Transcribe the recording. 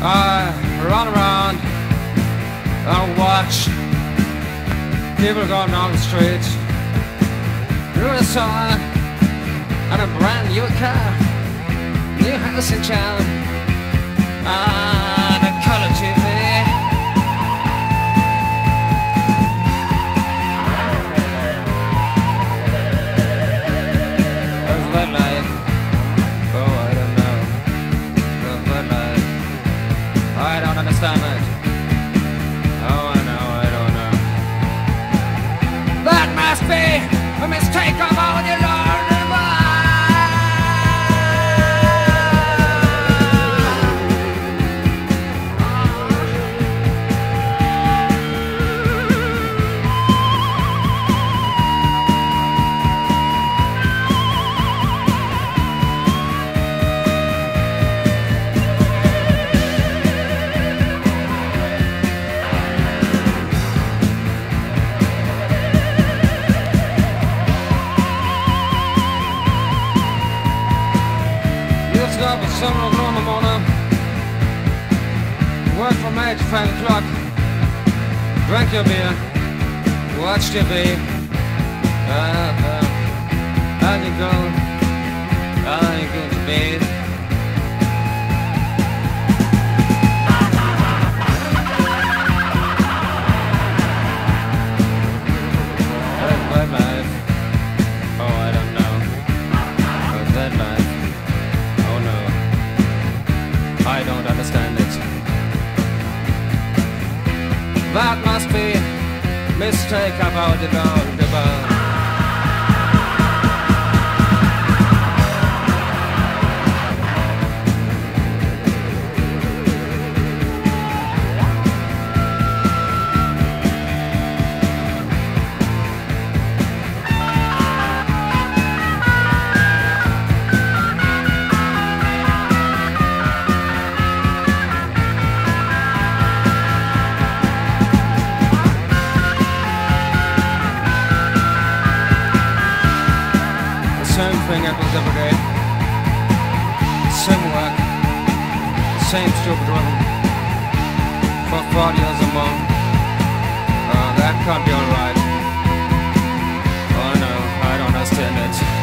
I run around and watch people going down the street. Through the sun and a brand new car, new house in town, and I don't understand it. Up at 7 o'clock in the morning. Work from 8 to 5 o'clock. Drink your beer. Watch TV. Uh, uh, and you go. And you go to bed. That must be mistake about the dog about. The same thing happens every day. Same work. Same stupid rhythm. For 40 years or more. Uh, that can't be alright. Oh no, I don't understand it.